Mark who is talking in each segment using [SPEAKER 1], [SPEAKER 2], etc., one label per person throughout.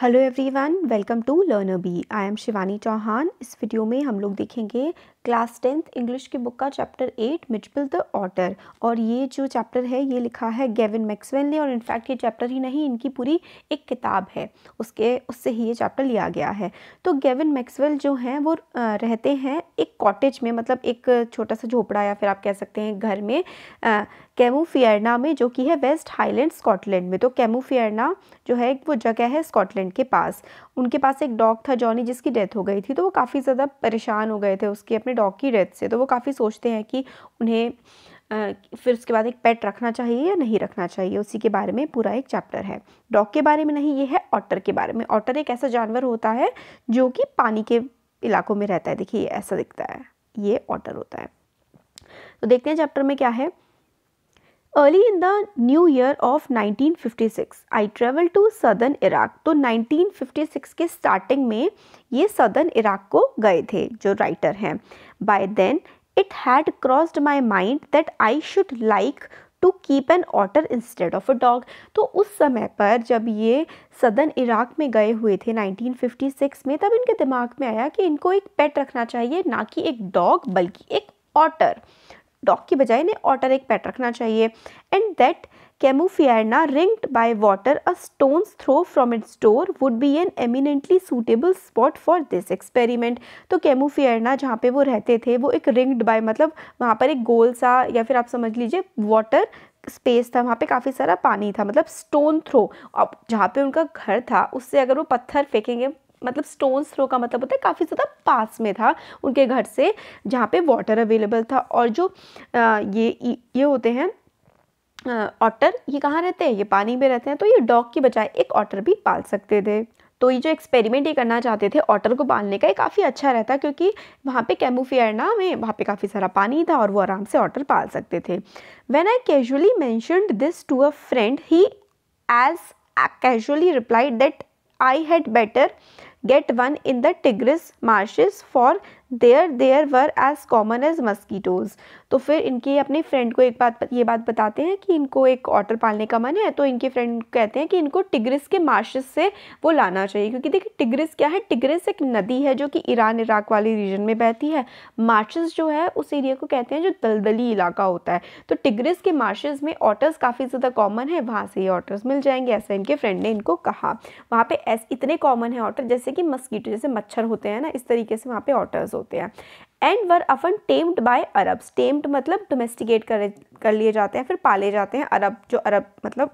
[SPEAKER 1] Hello everyone welcome to learner B I am Shivani Chauhan इस video में हम लोग देखेंगे क्लास टेंथ इंग्लिश की बुक का chapter eight, Mijbil the otter और ये जो चैप्टर है, ये लिखा है गेविन मैक्सवेल ने, और इनफैक्ट ये चैप्टर ही नहीं, इनकी पूरी एक किताब है। उसके, उससे ही ये चैप्टर लिया गया है। तो गेविन मैक्सवेल जो हैं, वो रहते हैं एक कॉटेज में मतलब एक छोटा सा झोपड़ा या फिर आप कह सकते हैं घर में कैमोफियरना में, जो कि है वेस्ट हाईलैंड स्कॉटलैंड में। तो कैमोफियरना जो है, वो जगह है स्कॉटलैंड के पास। उनके पास एक डॉग था जॉनी, जिसकी डेथ हो गई थी तो वो काफ़ी ज़्यादा परेशान हो गए थे उसके अपने डॉग की डेथ से। तो वो काफ़ी सोचते हैं कि उन्हें फिर उसके बाद एक पेट रखना चाहिए या नहीं रखना चाहिए, उसी के बारे में पूरा एक चैप्टर है। डॉग के बारे में नहीं, ये है ऑटर के बारे में। ऑटर एक ऐसा जानवर होता है जो कि पानी के इलाकों में रहता है। देखिए ऐसा दिखता है, ये ऑटर होता है। तो देखते हैं चैप्टर में क्या है। Early in the new year of 1956 I travel to southern Iraq तो 1956 के स्टार्टिंग में ये सदर्न इराक को गए थे, जो राइटर हैं। By then it had crossed my mind that I should like to keep an otter instead of a dog तो उस समय पर जब ये सदर्न इराक में गए हुए थे 1956 में, तब इनके दिमाग में आया कि इनको एक पेट रखना चाहिए, ना कि एक डॉग बल्कि एक ऑटर डॉग की बजाय इन्हें ऑटर एक पैट रखना चाहिए। And that Camusfearna ringed by water a stone's throw from its door would be an eminently suitable spot for this experiment तो कैमोफियरना जहाँ पे वो रहते थे, वो एक रिंग्ड बाय मतलब वहाँ पर एक गोल सा या फिर आप समझ लीजिए वाटर स्पेस था, वहाँ पे काफ़ी सारा पानी था मतलब स्टोन थ्रो अब जहाँ पे उनका घर था, उससे अगर वो पत्थर फेंकेंगे मतलब स्टोन्स थ्रो का मतलब होता है काफ़ी ज़्यादा पास में था उनके घर से जहाँ पे वाटर अवेलेबल था। और जो आ, ये ये होते हैं ऑटर ये कहाँ रहते हैं? ये पानी में रहते हैं तो ये डॉग की बजाय एक ऑटर भी पाल सकते थे। तो ये जो एक्सपेरिमेंट ये करना चाहते थे ऑटर को पालने का ये काफ़ी अच्छा रहता क्योंकि वहाँ पे कैमोफियरना में वहाँ पे काफ़ी सारा पानी था और वो आराम से ऑटर पाल सकते थे। When I casually mentioned this to a friend he as casually replied that I had better get one in the Tigris marshes for there there were as common as mosquitoes तो फिर इनके अपने friend को एक बात ये बात बताते हैं कि इनको एक ऑटर पालने का मन है तो इनके फ्रेंड कहते हैं कि इनको टिग्रिस के मार्शेस से वो लाना चाहिए। क्योंकि देखिए, टिग्रिस क्या है? टिग्रिस एक नदी है जो कि ईरान, इराक वाले रीजन में बहती है। मार्शेस जो है, उस एरिया को कहते हैं जो दलदली इलाका होता है। तो टिग्रिस के मार्शेस में ऑटर्स काफ़ी ज़्यादा कॉमन है। वहाँ से ये ऑटर्स मिल जाएँगे, ऐसा इनके फ्रेंड ने इनको कहा। वहाँ पर इतने कॉमन है ऑटर जैसे कि मस्कीटो जैसे मच्छर होते हैं ना, इस तरीके से वहाँ पर ऑटर्स होते हैं। And were often tamed by Arabs tamed मतलब डोमेस्टिकेट कर कर लिए जाते हैं, फिर पाले जाते हैं। अरब, जो अरब मतलब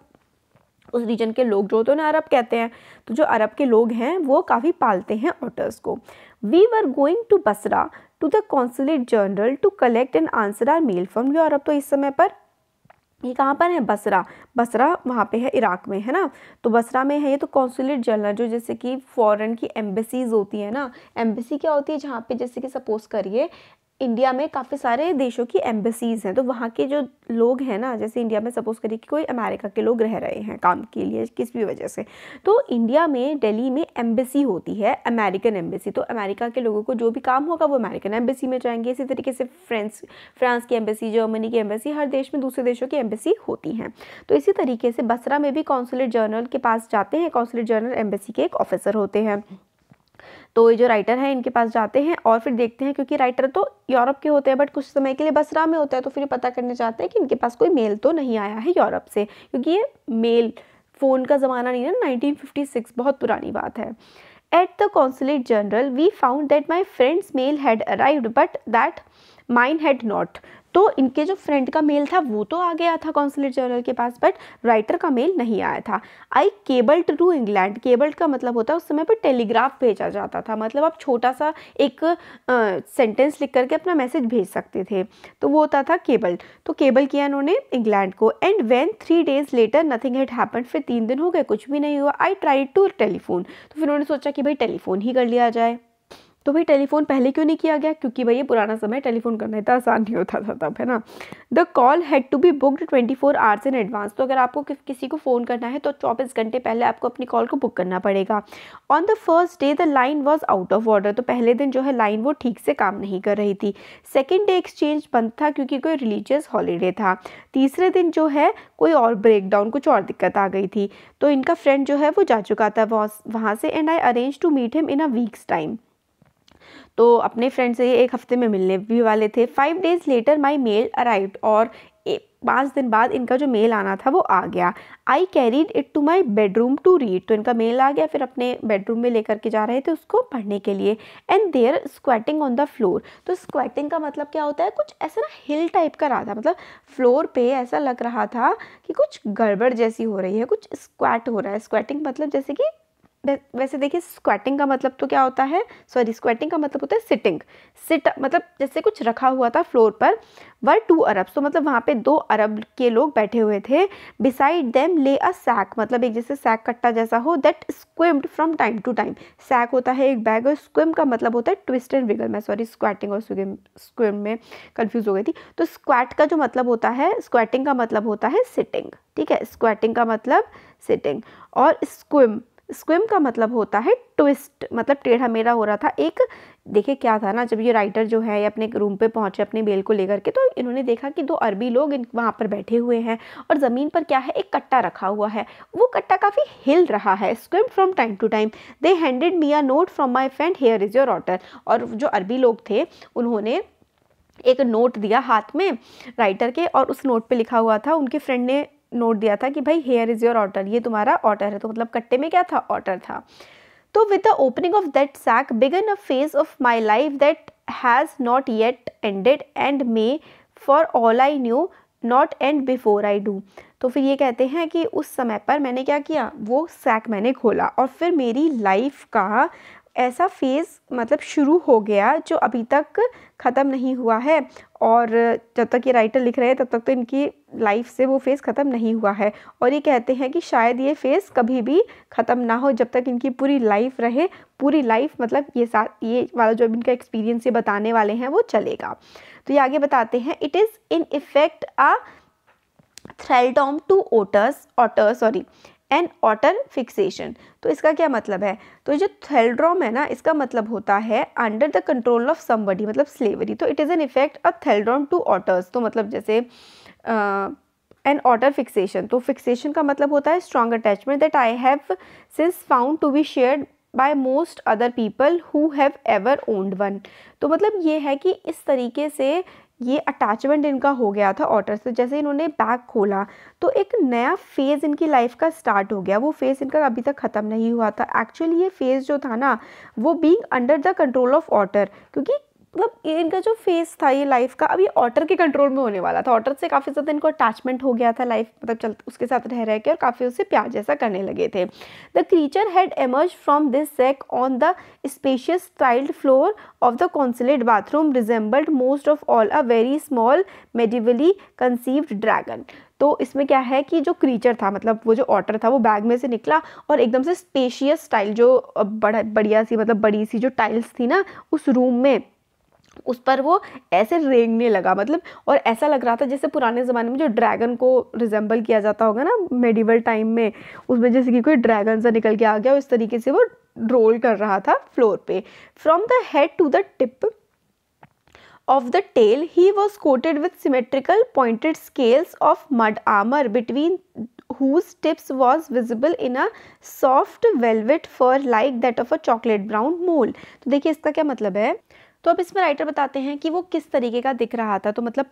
[SPEAKER 1] उस रीजन के लोग, जो होते हैं अरब कहते हैं तो जो अरब के लोग हैं, वो काफ़ी पालते हैं ऑटर्स को। We were going to Basra to the consulate general to collect and answer our mail from Europe तो इस समय पर ये कहाँ पर है? बसरा। बसरा वहाँ पे है, इराक में, है ना? तो बसरा में है ये तो कौंसुलेट जनरल जो जैसे कि फॉरेन की एम्बेसीज होती है ना? एम्बेसी क्या होती है जहाँ पे जैसे कि सपोज़ करिए इंडिया में काफ़ी सारे देशों की एम्बेसीज हैं। तो वहाँ के जो लोग हैं ना, जैसे इंडिया में सपोज़ करिए कि कोई अमेरिका के लोग रह रहे हैं काम के लिए, किस भी वजह से। तो इंडिया में दिल्ली में एम्बेसी होती है अमेरिकन एम्बेसी तो अमेरिका के लोगों को जो भी काम होगा, वो अमेरिकन एम्बेसी में जाएँगे। इसी तरीके से फ्रेंस फ्रांस की एम्बेसी जर्मनी की एम्बेसी हर देश में दूसरे देशों की एम्बेसी होती हैं। तो इसी तरीके से बसरा में भी कॉन्सुलेट जनरल के पास जाते हैं। कॉन्सुलेट जनरल एम्बेसी के एक ऑफिसर होते हैं। तो ये जो राइटर हैं, इनके पास जाते हैं और फिर देखते हैं क्योंकि राइटर तो यूरोप के होते हैं बट कुछ समय के लिए बसरा में होता है तो फिर पता करने चाहते हैं कि इनके पास कोई मेल तो नहीं आया है यूरोप से, क्योंकि ये मेल फ़ोन का ज़माना नहीं है नाइनटीन बहुत पुरानी बात है। At the consulate general we found that my friend's mail had arrived but that mine had not तो इनके जो फ्रेंड का मेल था, वो तो आ गया था कॉन्सुलेट जनरल के पास बट राइटर का मेल नहीं आया था। I cabled to England cabled का मतलब होता है, उस समय पर टेलीग्राफ भेजा जाता था। मतलब आप छोटा सा एक सेंटेंस लिख करके अपना मैसेज भेज सकते थे। तो वो होता था केबल तो केबल किया इन्होंने इंग्लैंड को। And when three days later nothing had happen फिर तीन दिन हो गए, कुछ भी नहीं हुआ आई ट्राई टू टेलीफोन तो फिर उन्होंने सोचा कि भाई टेलीफोन ही कर लिया जाए। तो भाई टेलीफोन पहले क्यों नहीं किया गया? क्योंकि भाई ये पुराना समय, टेलीफोन करना इतना आसान नहीं होता था तब, है ना? The call had to be booked twenty four hours in advance तो अगर आपको किसी को फ़ोन करना है तो चौबीस घंटे पहले आपको अपनी कॉल को बुक करना पड़ेगा। On the first day the line was out of order तो पहले दिन जो है लाइन वो ठीक से काम नहीं कर रही थी। सेकेंड डे एक्सचेंज बंद था क्योंकि कोई रिलीजियस हॉलीडे था। तीसरे दिन जो है, कोई और ब्रेकडाउन कुछ और दिक्कत आ गई थी। तो इनका फ्रेंड जो है, वो जा चुका था वहाँ से and I arrange to meet him in a week's time तो अपने फ्रेंड से ये एक हफ़्ते में मिलने भी वाले थे। Five days later my mail arrive और पाँच दिन बाद इनका जो मेल आना था वो आ गया। I carried it to my bedroom to read तो इनका मेल आ गया, फिर अपने बेडरूम में लेकर के जा रहे थे उसको पढ़ने के लिए। And there squatting on the floor तो स्क्वेटिंग का मतलब क्या होता है? कुछ ऐसा ना हिल टाइप का रहा था। मतलब फ्लोर पे ऐसा लग रहा था कि कुछ गड़बड़ जैसी हो रही है, कुछ स्क्वैट हो रहा है। स्क्वेटिंग मतलब जैसे कि वैसे देखिए स्क्वेटिंग का मतलब तो क्या होता है? सॉरी स्क्वेटिंग का मतलब होता है सिटिंग सिट मतलब जैसे कुछ रखा हुआ था फ्लोर पर वर टू अरब तो मतलब वहाँ पे दो अरब के लोग बैठे हुए थे। बिसाइड देम ले अ सैक मतलब एक जैसे सैक कट्टा जैसा हो that squirmed from time to time sack होता है एक बैग और स्क्विम का मतलब होता है ट्विस्ट एंड विगल मैं सॉरी स्क्वेटिंग और स्क्विम में कन्फ्यूज़ हो गई थी। तो स्क्वैट का जो मतलब होता है स्क्वेटिंग का मतलब होता है सिटिंग ठीक है? स्क्वेटिंग का मतलब सिटिंग और स्क्विम स्क्विम का मतलब होता है ट्विस्ट मतलब टेढ़ा मेढ़ा हो रहा था। एक, देखिए क्या था ना, जब ये राइटर जो है अपने रूम पे पहुँचे, अपनी बेल को लेकर के तो इन्होंने देखा कि दो अरबी लोग वहाँ पर बैठे हुए हैं और ज़मीन पर क्या है, एक कट्टा रखा हुआ है। वो कट्टा काफ़ी हिल रहा है, squirm from time to time. They handed me a note from my friend, here is your otter और जो अरबी लोग थे, उन्होंने एक नोट दिया हाथ में राइटर के और उस नोट पे लिखा हुआ था, उनके फ्रेंड ने नोट दिया था कि भाई हेयर इज़ योर ऑर्डर ये तुम्हारा ऑर्डर है। तो मतलब कट्टे में क्या था? ऑर्डर था। तो with the opening of that sack began a phase of my life that has not yet ended and may for all I knew not end before I do तो फिर ये कहते हैं कि उस समय पर मैंने क्या किया? वो सैक मैंने खोला और फिर मेरी लाइफ का ऐसा फ़ेज़ मतलब शुरू हो गया जो अभी तक ख़त्म नहीं हुआ है। और जब तक ये राइटर लिख रहे हैं, तब तक तो इनकी लाइफ से वो फ़ेज़ ख़त्म नहीं हुआ है। और ये कहते हैं कि शायद ये फ़ेज़ कभी भी ख़त्म ना हो जब तक इनकी पूरी लाइफ रहे। पूरी लाइफ मतलब ये साथ ये वाला जो इनका एक्सपीरियंस ये बताने वाले हैं, वो चलेगा। तो ये आगे बताते हैं it is in effect a thraldom to otters otter sorry an otter fixation. तो इसका क्या मतलब है? तो जो थेल्ड्रॉम है ना, इसका मतलब होता है under the control of somebody मतलब स्लेवरी तो it is an effect a thraldom to otters तो मतलब जैसे एन ऑटर फिक्सेशन तो फिक्सेशन का मतलब होता है strong attachment that I have since found to be shared by most other people who have ever owned one तो मतलब ये है कि इस तरीके से ये अटैचमेंट इनका हो गया था ऑटर से, जैसे इन्होंने बैग खोला तो एक नया फ़ेज़ इनकी लाइफ का स्टार्ट हो गया। वो फ़ेज़ इनका अभी तक ख़त्म नहीं हुआ था। एक्चुअली ये फ़ेज़ जो था ना, वो being under the control of otter क्योंकि मतलब ये इनका जो फेस था, ये लाइफ का, अब ये ऑटर के कंट्रोल में होने वाला था। ऑटर से काफ़ी ज़्यादा इनको अटैचमेंट हो गया था लाइफ मतलब चल, उसके साथ रह रह के और काफ़ी उससे प्यार जैसा करने लगे थे। The creature had emerge from this sack on the spacious tiled floor of the consulate bathroom resembled most of all a very small medievally conceived dragon तो इसमें क्या है कि जो क्रीचर था मतलब वो जो ऑटर था, वो बैग में से निकला और एकदम से स्पेशियस स्टाइल जो बड़ा, बढ़िया सी मतलब बड़ी सी जो टाइल्स थी ना, उस रूम में उस पर वो ऐसे रेंगने लगा मतलब और ऐसा लग रहा था जैसे पुराने ज़माने में जो ड्रैगन को रिजेंबल किया जाता होगा ना मेडिवल टाइम में, उसमें जैसे कि कोई ड्रैगन सा निकल के आ गया इस तरीके से वो रोल कर रहा था फ्लोर पे। From the head to the tip of the tail he was coated with symmetrical pointed scales of mud armour between whose tips was visible in a soft velvet fur like that of a chocolate brown mole तो देखिए इसका क्या मतलब है? तो अब इसमें writer बताते हैं कि वो किस तरीके का दिख रहा था। तो मतलब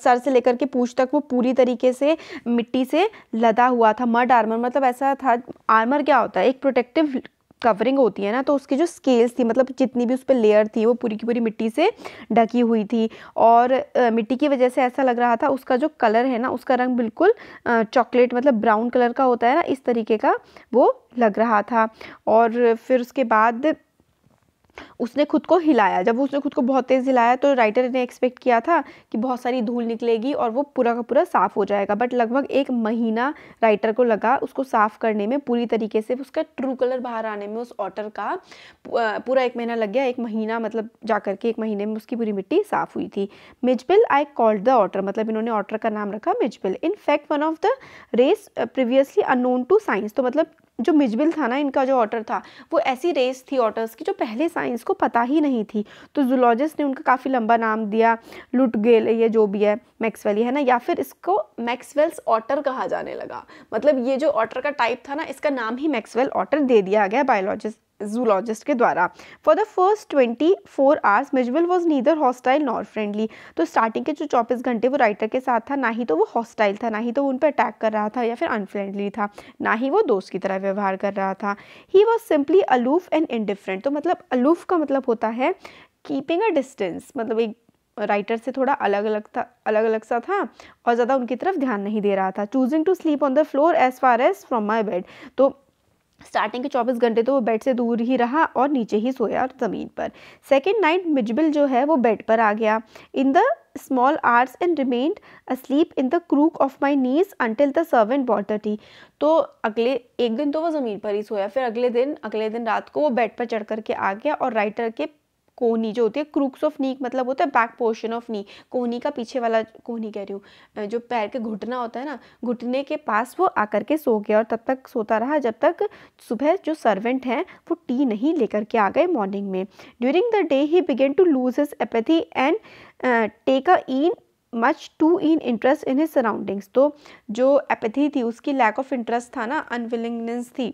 [SPEAKER 1] सर से लेकर के पूछ तक वो पूरी तरीके से मिट्टी से लदा हुआ था मड आर्मर। मतलब ऐसा था आर्मर क्या होता है? एक प्रोटेक्टिव कवरिंग होती है ना तो उसकी जो स्केल्स थी मतलब जितनी भी उस पर लेयर थी वो पूरी की पूरी मिट्टी से ढकी हुई थी। और आ, मिट्टी की वजह से ऐसा लग रहा था उसका जो कलर है ना उसका रंग बिल्कुल चॉकलेट मतलब ब्राउन कलर का होता है ना इस तरीके का वो लग रहा था। और फिर उसके बाद उसने खुद को हिलाया। जब उसने खुद को बहुत तेज़ हिलाया तो राइटर ने एक्सपेक्ट किया था कि बहुत सारी धूल निकलेगी और वो पूरा का पूरा साफ़ हो जाएगा। बट लगभग एक महीना राइटर को लगा उसको साफ़ करने में, पूरी तरीके से उसका ट्रू कलर बाहर आने में, उस ऑटर का पूरा एक महीना लग गया। एक महीना मतलब जा कर के एक महीने में उसकी पूरी मिट्टी साफ़ हुई थी। Mijbil I called the otter मतलब इन्होंने ऑटर का नाम रखा Mijbil in fact one of the race previously unknown to science तो मतलब जो मिजबिल था ना, इनका जो ऑटर था, वो ऐसी रेस थी ऑटर्स की जो पहले साइंस को पता ही नहीं थी। तो जूलॉजिस्ट ने उनका काफ़ी लंबा नाम दिया, लुटगेल, ये जो भी है, मैक्सवेल है ना, या फिर इसको मैक्सवेल्स ऑटर कहा जाने लगा। मतलब ये जो ऑटर का टाइप था ना, इसका नाम ही मैक्सवेल ऑटर दे दिया गया बायोलॉजिस्ट जूलॉजिस्ट के द्वारा. For the first twenty four hours Mijbil was neither hostile nor friendly तो स्टार्टिंग के जो चौबीस घंटे वो राइटर के साथ था, ना ही तो वो हॉस्टाइल था, ना ही तो वो उन पर अटैक कर रहा था या फिर अनफ्रेंडली था, ना ही वो दोस्त की तरह व्यवहार कर रहा था. He was simply aloof and indifferent तो मतलब अलूफ का मतलब होता है कीपिंग अ डिस्टेंस मतलब एक राइटर से थोड़ा अलग अलग था अलग अलग सा था और ज़्यादा उनकी तरफ़ ध्यान नहीं दे रहा था. Choosing to sleep on the floor as far as from my bed तो स्टार्टिंग के 24 घंटे तो वो बेड से दूर ही रहा और नीचे ही सोया ज़मीन पर। सेकेंड नाइट मिजबिल जो है वो बेड पर आ गया। In the small hours and remained asleep in the crook of my knees until the servant बॉटर tea तो अगले, एक दिन तो वो ज़मीन पर ही सोया। फिर अगले दिन अगले दिन रात को वो बेड पर चढ़ करके आ गया और राइटर के कोहनी जो होती है क्रूक्स ऑफ़ नी मतलब होता है बैक पोर्शन ऑफ़ नी कोहनी का पीछे वाला, कोहनी कह रही हूँ जो पैर के घुटना होता है ना, घुटने के पास वो आकर के सो गया और तब तक सोता रहा, जब तक सुबह जो सर्वेंट हैं, वो टी नहीं लेकर के आ गए मॉर्निंग में। During the day he began to lose his apathy and take a in much to in interest in his surroundings तो जो एपैथी थी, उसकी लैक ऑफ़ इंटरेस्ट था ना अनविलिंगनेस थी।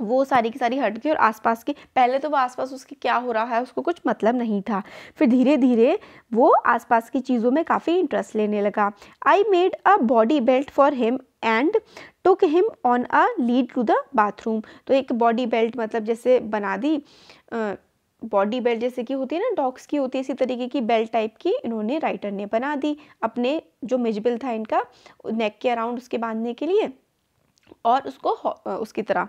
[SPEAKER 1] वो सारी की सारी हट गई और आसपास के, पहले तो वो आसपास उसके क्या हो रहा है, उसको कुछ मतलब नहीं था। फिर धीरे धीरे वो आसपास की चीज़ों में काफ़ी इंटरेस्ट लेने लगा। I made a body belt for him and took him on a lead to the bathroom तो एक बॉडी बेल्ट मतलब जैसे बना दी बॉडी बेल्ट जैसे कि होती है ना डॉग्स की होती है, इसी तरीके की बेल्ट टाइप की इन्होंने राइटर ने बना दी अपने जो मिजबिल था इनका नेक के अराउंड उसके बांधने के लिए और उसको उसकी तरह।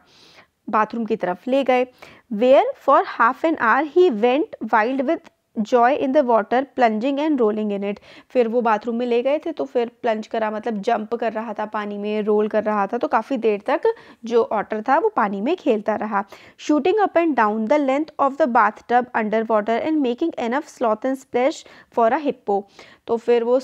[SPEAKER 1] बाथरूम की तरफ़ ले गए। Where for half an hour he went wild with joy in the water plunging and rolling in it फिर वो बाथरूम में ले गए थे तो फिर प्लंज करा मतलब जंप कर रहा था पानी में रोल कर रहा था तो काफ़ी देर तक जो ऑटर था वो पानी में खेलता रहा। Shooting up and down the length of the bath tub under water and making enough slosh and splash for a hippo तो फिर वो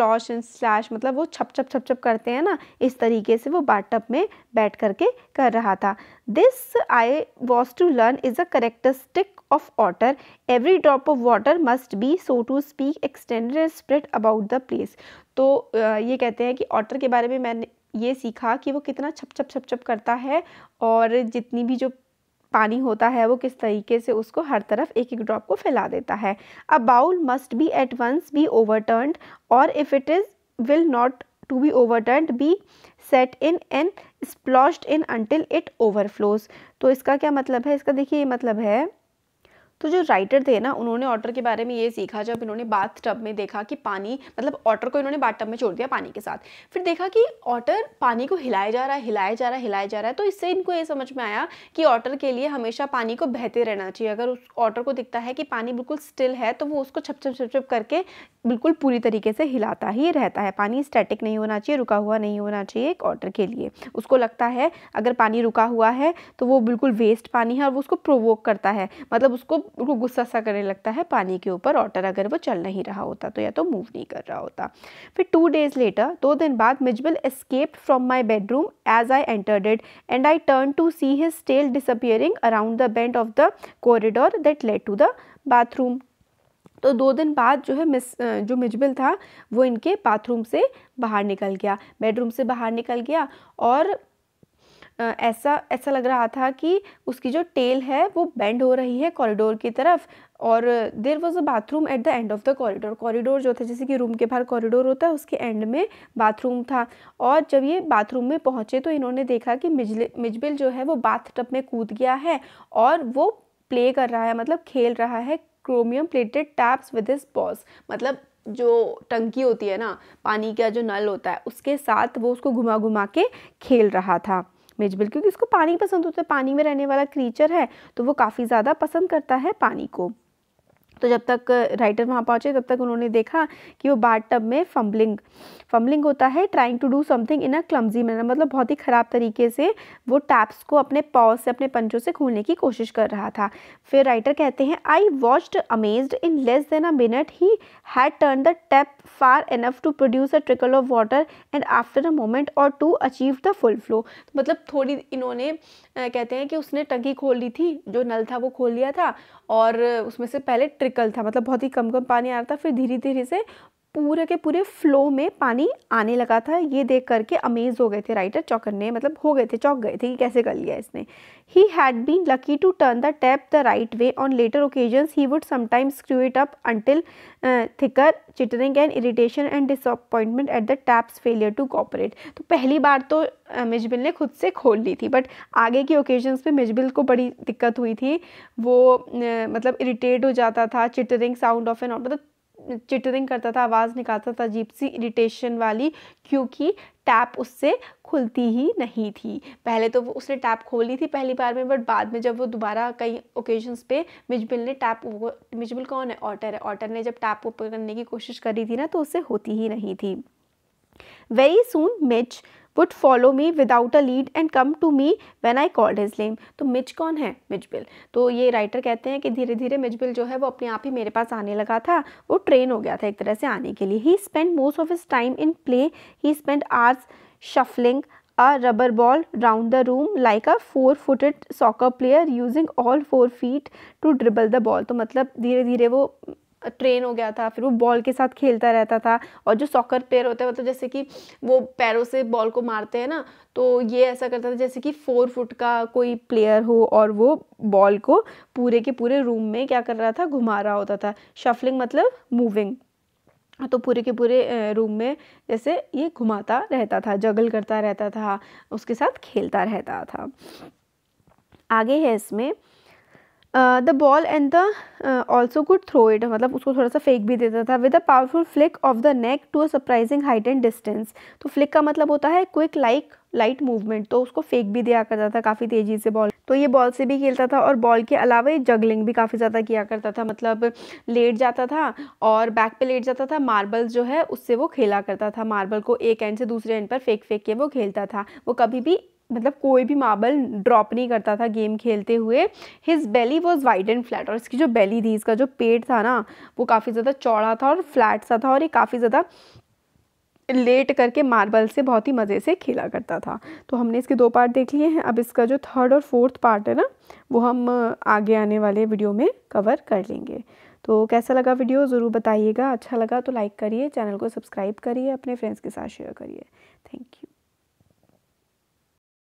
[SPEAKER 1] स्प्लॉश एंड स्लैश मतलब वो छप छप छप छप करते हैं ना, इस तरीके से वो बाटअप में बैठ करके कर रहा था। This I was to learn is a characteristic of water every drop of water must be so to speak extended and spread about the place तो ये कहते हैं कि ऑटर के बारे में मैंने ये सीखा कि वो कितना छप छप छप छप करता है और जितनी भी जो पानी होता है, वो किस तरीके से उसको हर तरफ़ एक एक ड्रॉप को फैला देता है। A bowl must be at once be overturned or if it is will not to be overturned be set in and sploshed in until it overflows तो इसका क्या मतलब है? इसका देखिए ये मतलब है तो जो राइटर थे ना, उन्होंने ऑटर के बारे में ये सीखा, जब इन्होंने बाथ टब में देखा कि पानी मतलब ऑटर को इन्होंने बाथ टब में छोड़ दिया पानी के साथ। फिर देखा कि ऑटर पानी को हिलाया जा रहा है, हिलाया जा रहा है, हिलाया जा रहा है तो इससे इनको ये समझ में आया कि ऑटर के लिए हमेशा पानी को बहते रहना चाहिए। अगर उस ऑटर को दिखता है कि पानी बिल्कुल स्टिल है तो वो उसको छप छप छप छप करके बिल्कुल पूरी तरीके से हिलाता ही रहता है। पानी स्टैटिक नहीं होना चाहिए, रुका हुआ नहीं होना चाहिए एक ऑटर के लिए। उसको लगता है, अगर पानी रुका हुआ है तो वो बिल्कुल वेस्ट पानी है और वो उसको प्रोवोक करता है। मतलब उसको बिल्कुल गुस्सा सा करने लगता है पानी के ऊपर ऑटर अगर वो चल नहीं रहा होता तो या तो मूव नहीं कर रहा होता। फिर टू डेज़ लेटर दो दिन बाद Mijbil escaped from my bedroom as I entered it and I turn to see his tail disappearing around the bend of the corridor that led to the bathroom तो दो दिन बाद जो है miss जो मिजबिल था, वो इनके बाथरूम से बाहर निकल गया। बेडरूम से बाहर निकल गया और ऐसा ऐसा लग रहा था कि उसकी जो टेल है वो बेंड हो रही है कॉरिडोर की तरफ़ और there was a bathroom at the end of the corridor corridor जो था, जैसे कि रूम के बाहर कॉरिडोर होता है, उसके एंड में बाथरूम था। और जब ये बाथरूम में पहुँचे तो इन्होंने देखा कि मिजले, मिजबिल जो है वो बाथ टब में कूद गया है और वो प्ले कर रहा है मतलब खेल रहा है chromium plated taps with his paws मतलब जो टंकी होती है ना, पानी का जो नल होता है, उसके साथ वो उसको घुमा घुमा के खेल रहा था। मिजबिल क्योंकि इसको पानी पसंद होता है। पानी में रहने वाला क्रीचर है तो वो काफ़ी ज़्यादा पसंद करता है पानी को। तो जब तक राइटर वहाँ पहुँचे, तब तक उन्होंने देखा कि वो बाथ टब में फम्बलिंग फम्बलिंग होता है trying to do something in a clumsy manner मतलब बहुत ही ख़राब तरीके से वो टैप्स को अपने पॉज से, अपने पंचों से खोलने की कोशिश कर रहा था। फिर राइटर कहते हैं I watched amazed in less than a minute he had turn the tap far enough to produce a trickle of water and after a moment or two achieve the full flow मतलब थोड़ी इन्होंने कहते हैं कि उसने टंकी खोल ली थी, जो नल था वो खोल लिया था और उसमें से पहले ट्रिकल था मतलब बहुत ही कम कम पानी आ रहा था, फिर धीरे धीरे से पूरे के पूरे फ्लो में पानी आने लगा था। ये देख करके अमेज हो गए थे राइटर चौकन्ने मतलब हो गए थे, चौक गए थे कि कैसे कर लिया इसने। He had been lucky to turn the tap the right way on later occasions he would sometimes screw it up until thicker chittering and irritation and disappointment at the tap's failure to cooperate तो पहली बार तो Mijbil ने खुद से खोल ली थी but आगे की ओकेजन्स पे मिजबिल को बड़ी दिक्कत हुई थी। वो मतलब इरिटेट हो जाता था chittering sound of and an मतलब चिटरिंग करता था, आवाज़ निकालता था, अजीब सी इरिटेशन वाली, क्योंकि टैप उससे खुलती ही नहीं थी। पहले तो वो उसने टैप खोली थी पहली बार में बट बाद में जब वो दोबारा कई ओकेजन्स पे मिजबिल ने टैप मिजबिल कौन है? ऑटर है। ऑटर ने जब टैप ओपन करने की कोशिश करी थी ना तो उससे होती ही नहीं थी। Very soon Mij would follow me without a lead and come to me when I called his name तो मिच कौन है? मिजबिल तो ये राइटर कहते हैं कि धीरे धीरे मिजबिल जो है वो अपने आप ही मेरे पास आने लगा था। वो ट्रेन हो गया था एक तरह से आने के लिए। He spend most of his time in play he spend hours shuffling a rubber ball round the room like a four footed soccer player using all four feet to dribble the ball. तो मतलब धीरे धीरे वो train हो गया था, फिर वो बॉल के साथ खेलता रहता था और जो सॉकर प्लेयर होता है मतलब जैसे कि वो पैरों से बॉल को मारते हैं ना तो ये ऐसा करता था जैसे कि फोर फुट का कोई प्लेयर हो और वो बॉल को पूरे के पूरे रूम में क्या कर रहा था, घुमा रहा होता था। शफलिंग मतलब मूविंग तो पूरे के पूरे रूम में जैसे ये घुमाता रहता था जगल करता रहता था, उसके साथ खेलता रहता था। आगे है इसमें the ball and the also good throw it मतलब उसको थोड़ा सा फेक भी देता था. With a powerful flick of the neck to a surprising height and distance तो फ्लिक का मतलब होता है क्विक लाइक लाइट मूवमेंट तो उसको फेक भी दिया करता था काफ़ी तेज़ी से बॉल तो ये बॉल से भी खेलता था और बॉल के अलावा ये जगलिंग भी काफ़ी ज़्यादा किया करता था. मतलब लेट जाता था और बैक पे लेट जाता था. मार्बल जो है उससे वो खेला करता था. मार्बल को एक एंड से दूसरे एंड पर फेंक फेंक के वो खेलता था. वो कभी भी मतलब कोई भी मार्बल ड्रॉप नहीं करता था गेम खेलते हुए। His belly was wide and flat और इसकी जो बेली थी, इसका जो पेट था ना, वो काफ़ी ज़्यादा चौड़ा था और फ्लैट सा था और ये काफ़ी ज़्यादा लेट करके मार्बल से बहुत ही मज़े से खेला करता था। तो हमने इसके दो पार्ट देख लिए हैं। अब इसका जो थर्ड और फोर्थ पार्ट है ना, वो हम आगे आने वाले वीडियो में कवर कर लेंगे। तो कैसा लगा वीडियो ज़रूर बताइएगा। अच्छा लगा तो लाइक करिए चैनल को सब्सक्राइब करिए, अपने फ्रेंड्स के साथ शेयर करिए। Thank you